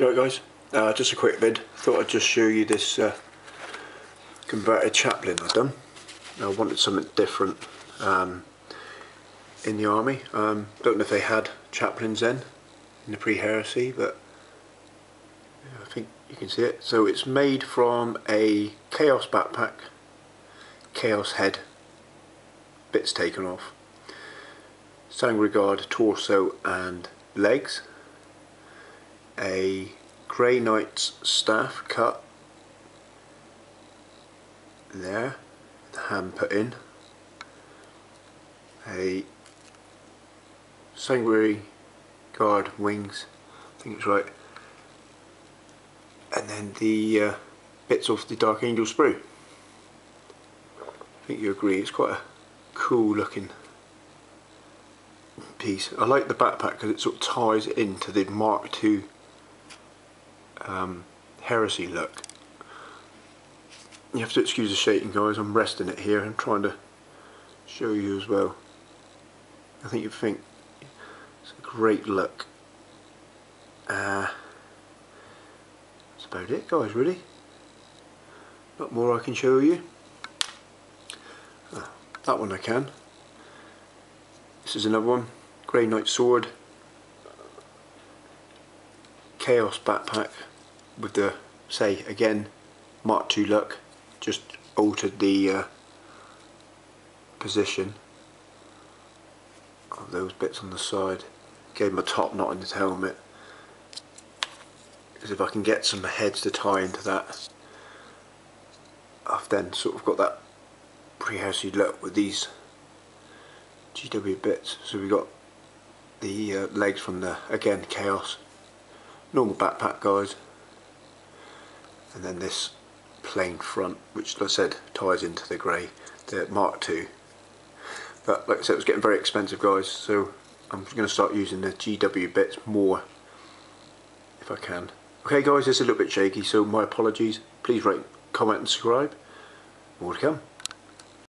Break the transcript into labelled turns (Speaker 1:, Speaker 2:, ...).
Speaker 1: Right guys, uh, just a quick vid. Thought I'd just show you this uh, converted chaplain I've done. I wanted something different um, in the army. Um, don't know if they had chaplains then in the pre-heresy, but I think you can see it. So it's made from a Chaos backpack, Chaos head, bits taken off, Sanguinary Guard torso and legs a Grey Knight's staff cut there, the hand put in, a Sanguinary Guard wings, I think it's right, and then the uh, bits off the Dark Angel sprue. I think you agree, it's quite a cool looking piece. I like the backpack because it sort of ties into the Mark II um, heresy look. You have to excuse the shaking guys, I'm resting it here and trying to show you as well. I think you'd think it's a great look. Uh, that's about it guys really. Not more I can show you. Uh, that one I can. This is another one. Grey Knight Sword. Chaos Backpack with the say again Mark II look just altered the uh, position of those bits on the side. Gave him a top knot in his helmet. Because if I can get some heads to tie into that. I've then sort of got that pre-heresy look with these GW bits. So we got the uh, legs from the again chaos normal backpack guys. And then this plain front which like I said ties into the grey the Mark II but like I said it was getting very expensive guys so I'm going to start using the GW bits more if I can. Okay guys it's a little bit shaky so my apologies. Please rate comment and subscribe. More to come